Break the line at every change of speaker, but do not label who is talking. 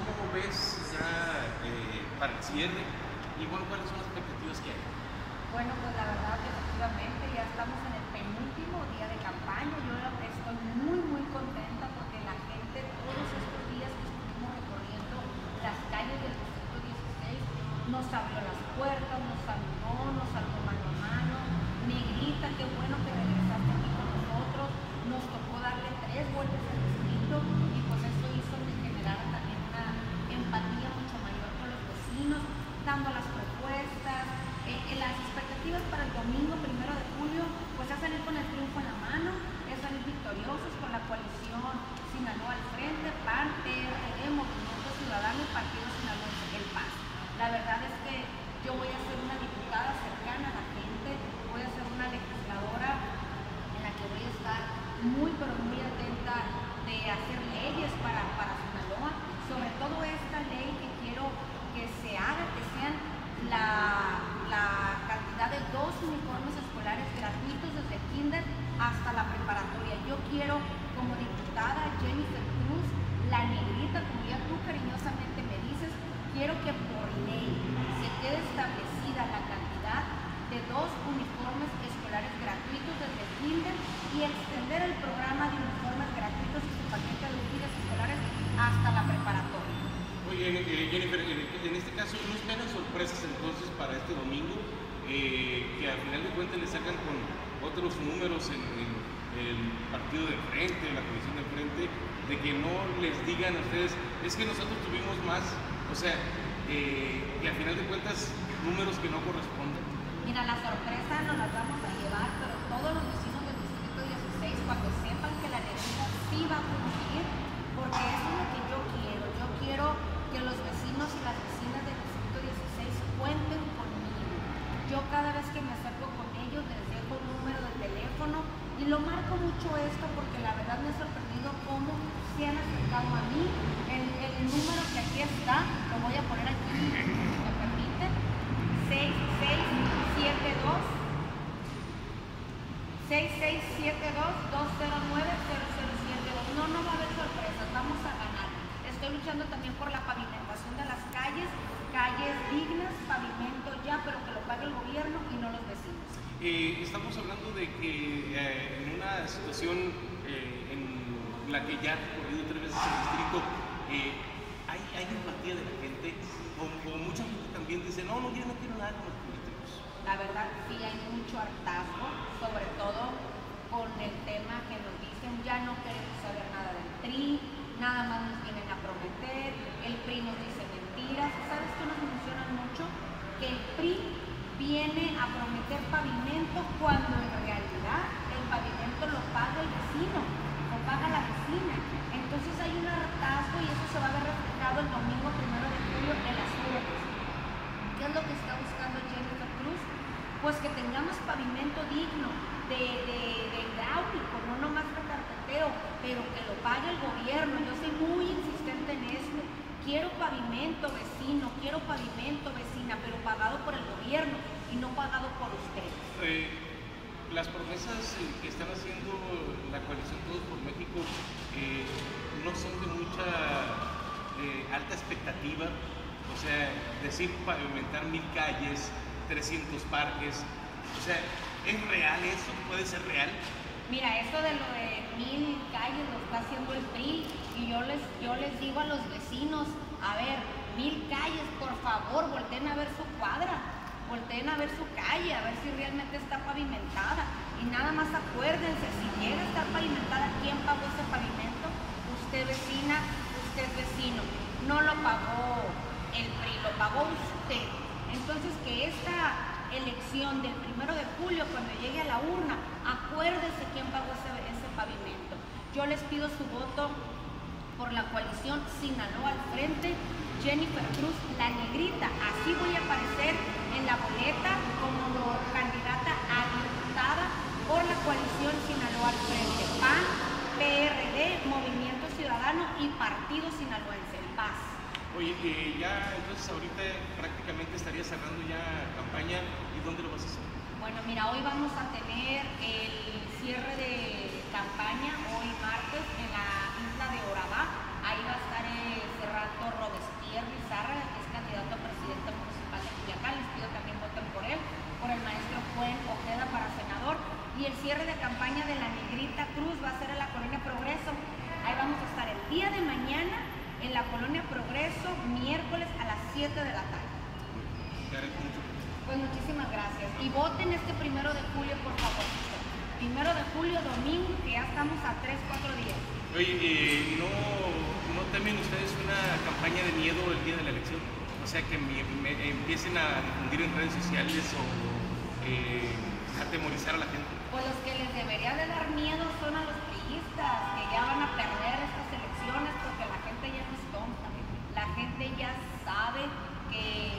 ¿cómo ves ya eh, para el cierre? Y bueno, ¿cuáles son las expectativas que hay?
Bueno, pues la verdad que efectivamente ya estamos en el penúltimo día de campaña. Yo estoy muy, muy contenta porque la gente todos estos días que estuvimos recorriendo las calles del distrito 16 nos abrió las puertas, nos saludó, nos saludó mano a mano. Negrita, qué bueno que regresaste aquí con nosotros. Nos tocó darle tres vueltas al distrito y pues eso hizo que generara también una empatía mucho mayor con los vecinos, dando las propuestas. Eh, eh, las expectativas para el domingo primero de julio, pues es salir con el triunfo en la mano, es salir victoriosos con la coalición Sinaloa al frente, PAN, PRD, Movimiento Ciudadano y Partido Sinaloense, el PAS. La verdad es que yo voy a ser una diputada cercana a la gente, voy a ser una legisladora en la que voy a estar muy pero muy atenta hacer leyes para, para Sinaloa, sobre todo esta ley que quiero que se haga, que sean la, la cantidad de dos uniformes escolares gratuitos desde kinder hasta la preparatoria. Yo quiero, como diputada Jennifer Cruz, la negrita, como ya tú cariñosamente me dices, quiero que por ley se quede establecida la cantidad de dos uniformes escolares gratuitos desde el kinder y extender el programa de uniformes gratuitos y su paquete de útiles escolares la preparatoria.
Oye, eh, Jennifer, en este caso no esperan sorpresas entonces para este domingo, eh, que al final de cuentas le sacan con otros números en, en el partido de frente, en la comisión de frente, de que no les digan a ustedes, es que nosotros tuvimos más, o sea, eh, que al final de cuentas números que no corresponden.
Mira, la sorpresa nos la vamos a llevar, pero todos los vecinos del Distrito 16, cuando sepan que la negrita sí va a cumplir, porque eso es lo que yo quiero. Yo quiero que los vecinos y las vecinas del Distrito 16 cuenten conmigo. Yo cada vez que me acerco con ellos les dejo un número de teléfono y lo marco mucho esto porque la verdad me ha sorprendido cómo se han acercado a mí. El, el número que aquí está, lo voy a poner aquí, si me permite, 6672 6672-209-0072. No, no va a haber sorpresas, vamos a ganar. Estoy luchando también por la pavimentación de las calles, calles dignas, pavimento ya, pero que el gobierno y no los vecinos.
Eh, estamos hablando de que eh, en una situación eh, en la que ya ha recorrido tres veces el distrito, eh, hay, hay empatía de la gente, o, o mucha gente también dice, no, no, yo no quiero nada con los políticos.
La verdad sí hay mucho hartazgo, sobre todo con el tema que nos dicen ya no queremos saber nada del PRI, nada más nos vienen a prometer, el PRI nos dice mentiras. ¿Sabes qué nos emociona mucho? Que el PRI viene a prometer pavimento cuando en realidad el pavimento lo paga el vecino, lo paga la vecina. Entonces hay un hartazgo y eso se va a ver reflejado el domingo primero de julio en las urnas. ¿Qué es lo que está buscando Jennifer Cruz? Pues que tengamos pavimento digno, de, de, de hidráulico, no nomás de pero que lo pague el gobierno soy muy insistente en esto. Quiero pavimento vecino, quiero pavimento vecina, pero pagado por el gobierno y no pagado por ustedes.
Eh, las promesas que están haciendo la coalición Todos por México eh, no son de mucha eh, alta expectativa. O sea, decir pavimentar mil calles, 300 parques, o sea, ¿es real eso? ¿Puede ser real?
Mira, eso de lo de mil calles lo está haciendo el PRI y yo les, yo les digo a los vecinos, a ver, mil calles, por favor, volteen a ver su cuadra, volteen a ver su calle, a ver si realmente está pavimentada. Y nada más acuérdense, si llega a estar pavimentada, ¿quién pagó ese pavimento? Usted vecina, usted vecino. No lo pagó el PRI, lo pagó usted. Entonces que esta elección del primero de julio, cuando llegue a la urna, acuérdese quién pagó ese, ese pavimento. Yo les pido su voto por la coalición Sinaloa al frente, Jennifer Cruz, la negrita. Así voy a aparecer en la boleta como candidata a diputada por la coalición Sinaloa al frente. PAN, PRD, Movimiento Ciudadano y Partido Sinaloense, el PAS.
Oye, eh, ya entonces ahorita prácticamente estaría cerrando ya campaña y ¿dónde lo vas a hacer?
Bueno, mira, hoy vamos a tener el cierre de campaña, hoy martes, en la isla de Orabá. Ahí va a estar eh, Serrano Robespierre Lizárraga, que es candidato a presidente municipal de Culiacán. Les pido también voten por él, por el maestro Juan Ojeda para senador. Y el cierre de campaña de la Negrita Cruz va a ser en la Colonia Progreso. Ahí vamos a estar el día de mañana en la Colonia Progreso, miércoles a las 7 de la tarde. Pues muchísimas gracias. Y voten este primero de julio, por favor. Primero de julio, domingo, que ya estamos a 3, 4 días.
Oye, eh, ¿no, ¿no temen ustedes una campaña de miedo el día de la elección? O sea, que me, empiecen a difundir en redes sociales o eh, atemorizar a la gente.
Pues los que les debería de dar miedo son a los priistas, que ya van a perder estas elecciones porque la gente ya no es tonta. La gente ya sabe que